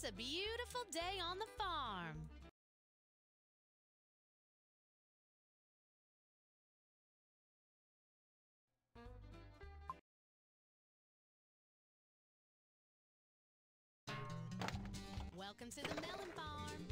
It's a beautiful day on the farm. Welcome to the melon farm.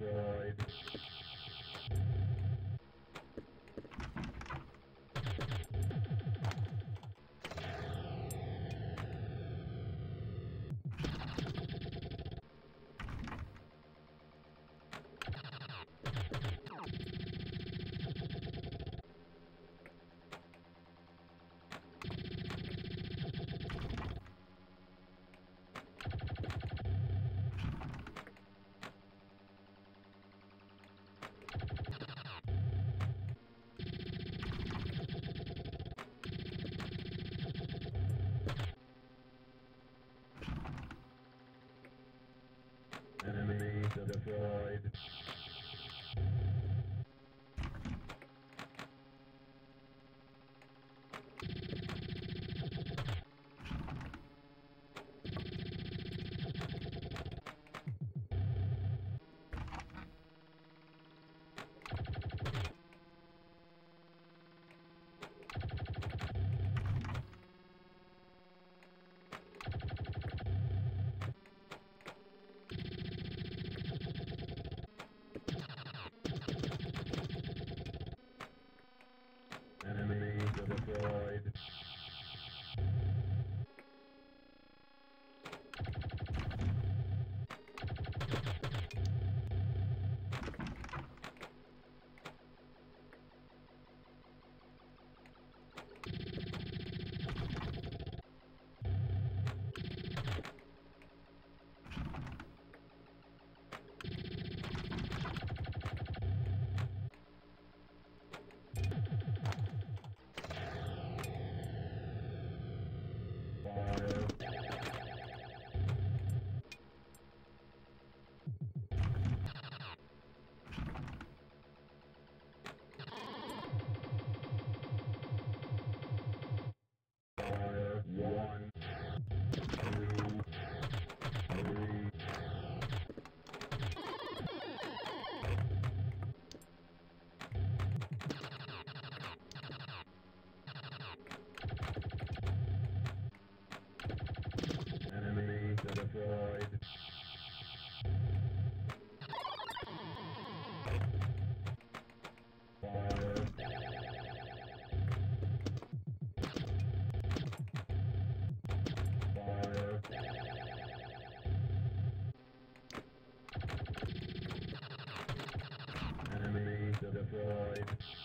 uh, it's deployed.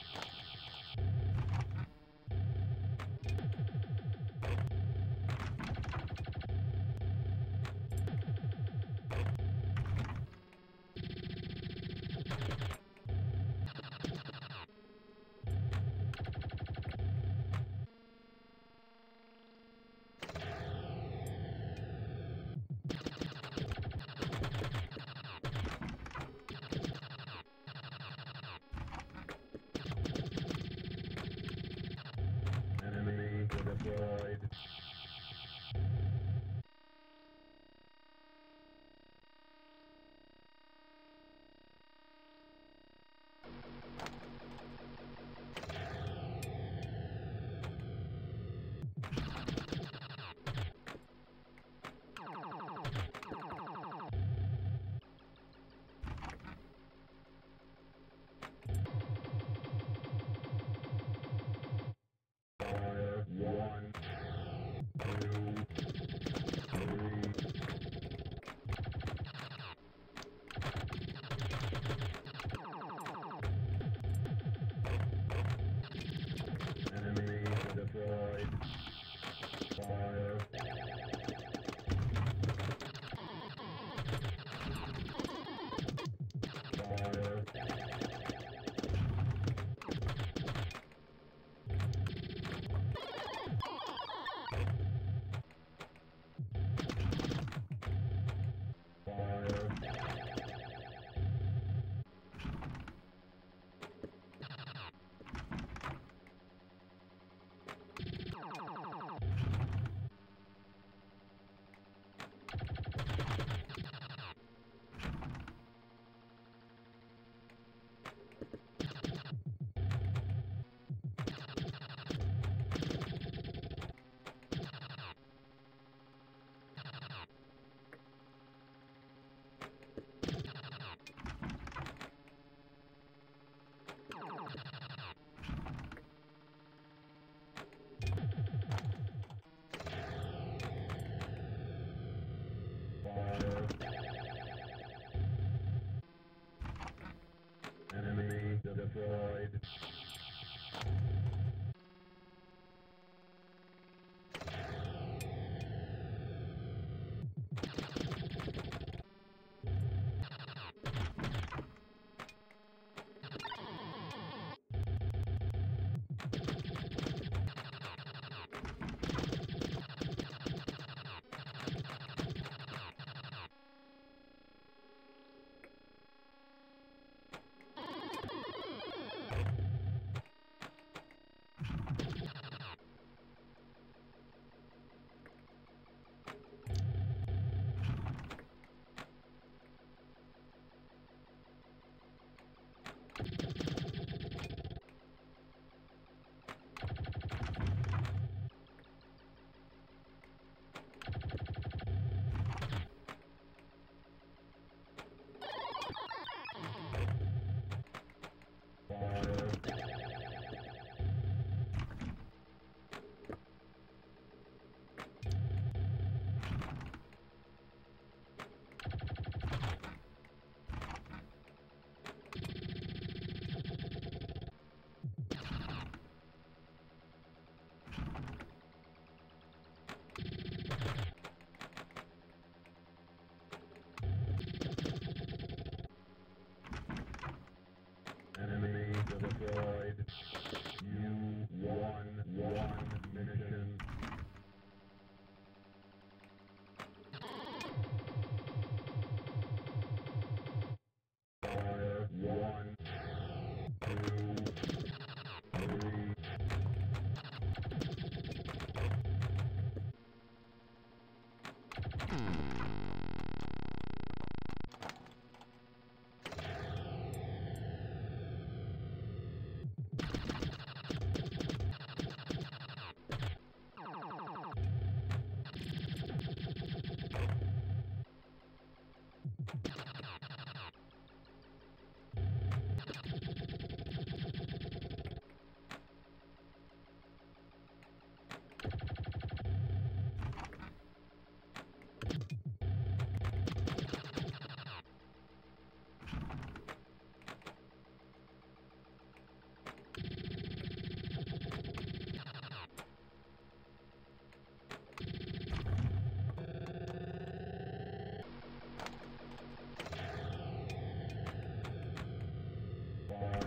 Uh, Enemy deployed.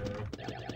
Enemy deployed. Firepower.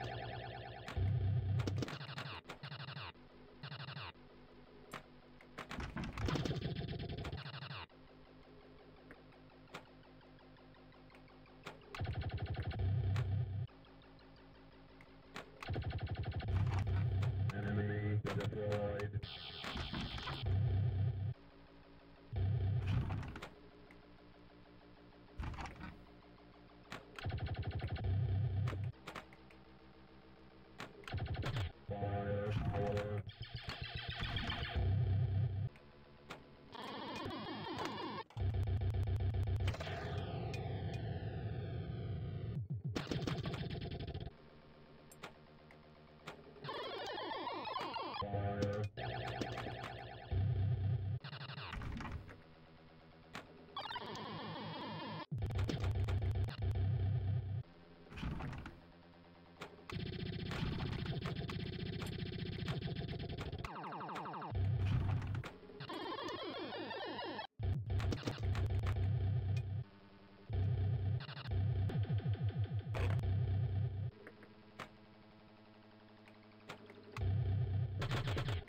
Fire. Fire.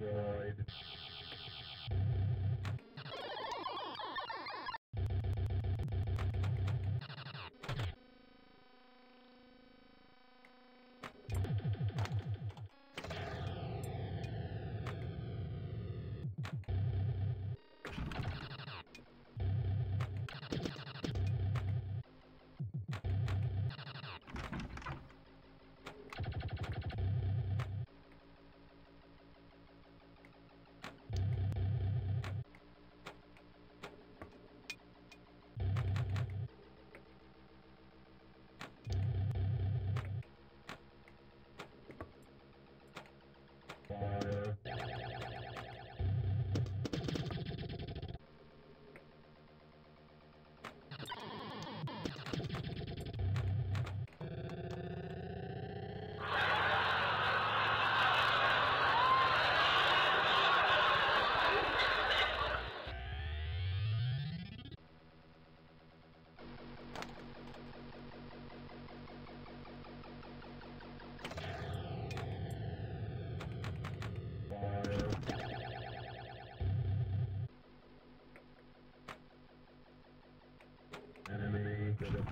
Uh, Enemy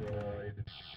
Enemy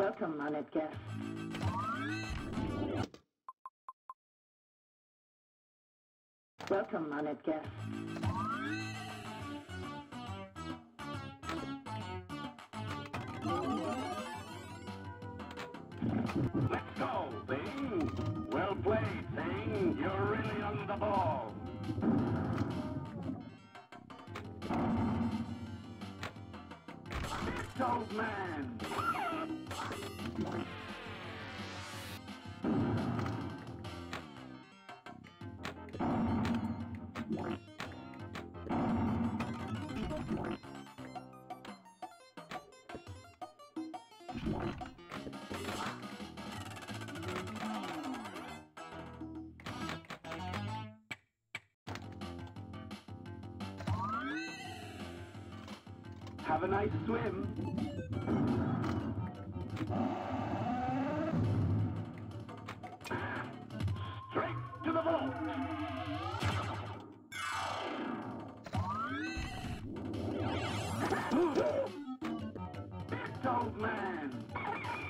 Welcome, honored guests. Welcome, honored guests. Let's go, Bing. Well played, Bing. You're really on the ball. It's old man. nice swim. Straight to the vault! Big old man!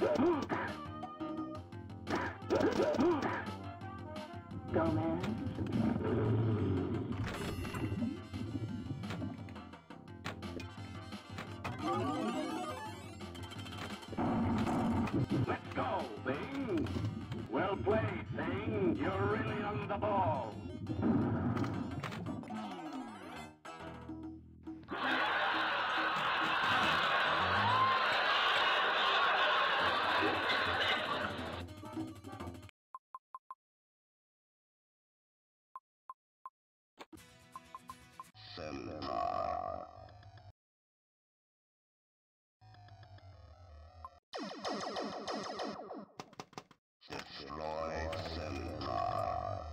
Ah! Destroy Zelda.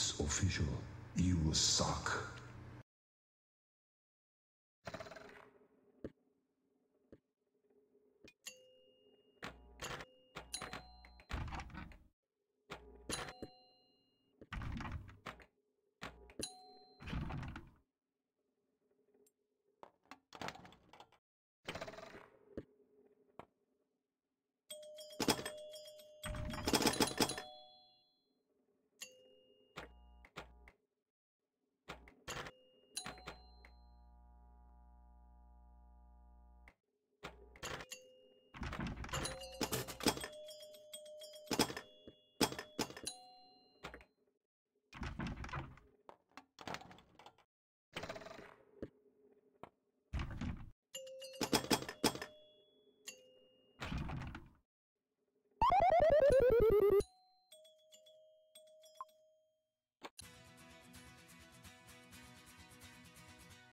It's official. You suck.